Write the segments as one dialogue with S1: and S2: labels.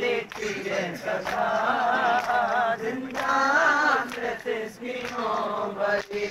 S1: لے تندر سنو بھری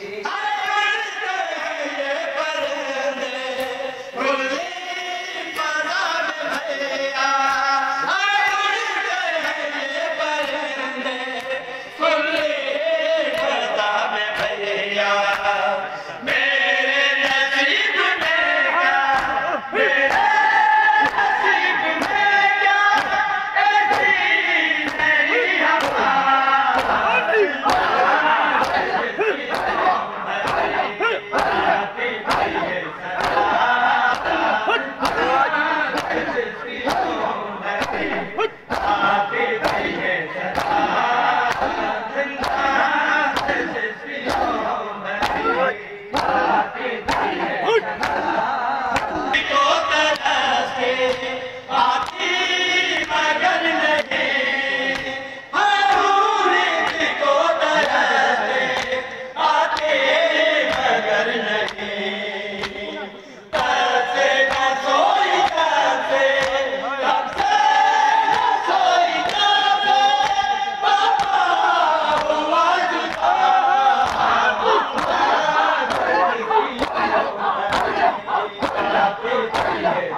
S1: پاتے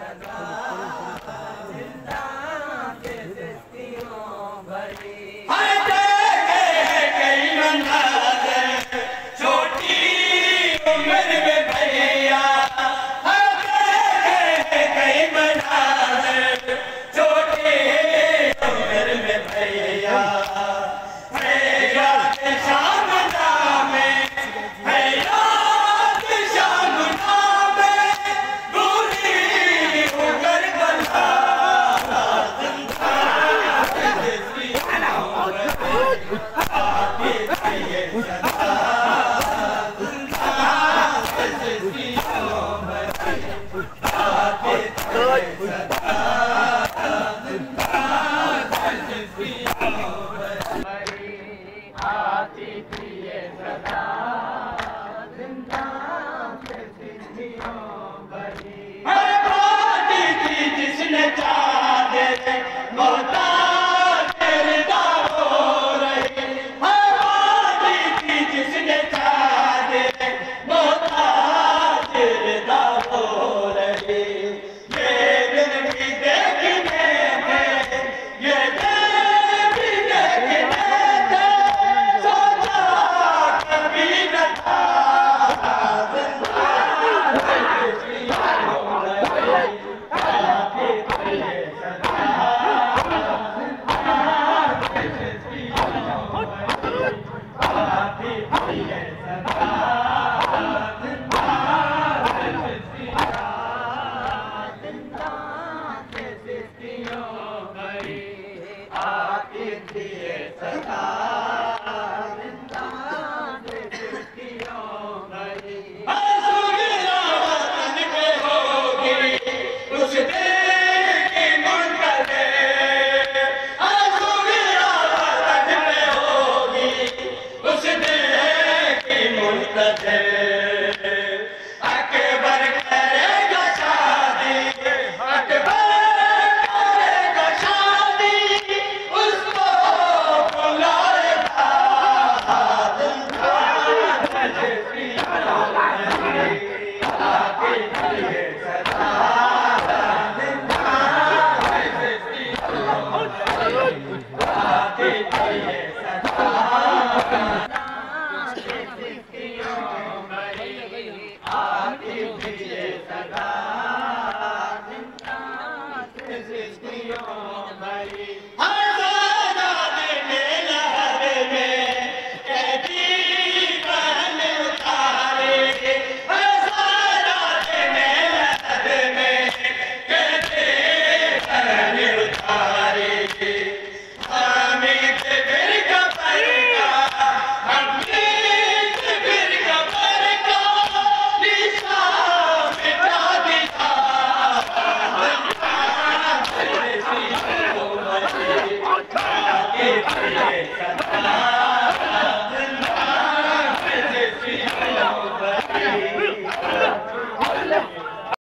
S1: Tazar. Bata!